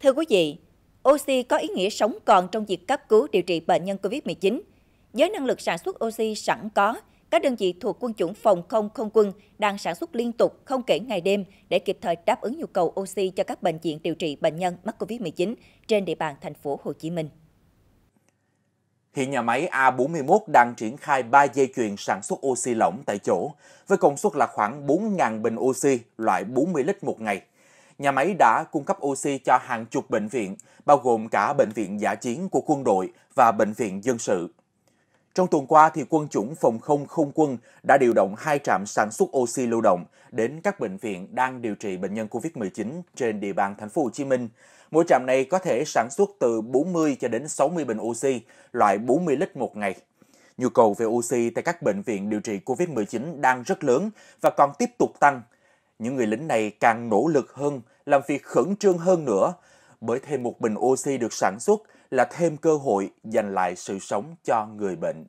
Thưa quý vị, oxy có ý nghĩa sống còn trong việc cấp cứu điều trị bệnh nhân COVID-19. Với năng lực sản xuất oxy sẵn có, các đơn vị thuộc quân chủng phòng không không quân đang sản xuất liên tục không kể ngày đêm để kịp thời đáp ứng nhu cầu oxy cho các bệnh viện điều trị bệnh nhân mắc COVID-19 trên địa bàn thành phố Hồ Chí Minh. Hiện nhà máy A41 đang triển khai 3 dây chuyền sản xuất oxy lỏng tại chỗ, với công suất là khoảng 4.000 bình oxy loại 40 lít một ngày. Nhà máy đã cung cấp oxy cho hàng chục bệnh viện, bao gồm cả bệnh viện giả chiến của quân đội và bệnh viện dân sự. Trong tuần qua, thì quân chủng phòng không không quân đã điều động hai trạm sản xuất oxy lưu động đến các bệnh viện đang điều trị bệnh nhân COVID-19 trên địa bàn thành phố Hồ Chí Minh. Mỗi trạm này có thể sản xuất từ 40 cho đến 60 bình oxy, loại 40 lít một ngày. Nhu cầu về oxy tại các bệnh viện điều trị COVID-19 đang rất lớn và còn tiếp tục tăng. Những người lính này càng nỗ lực hơn, làm việc khẩn trương hơn nữa, bởi thêm một bình oxy được sản xuất là thêm cơ hội dành lại sự sống cho người bệnh.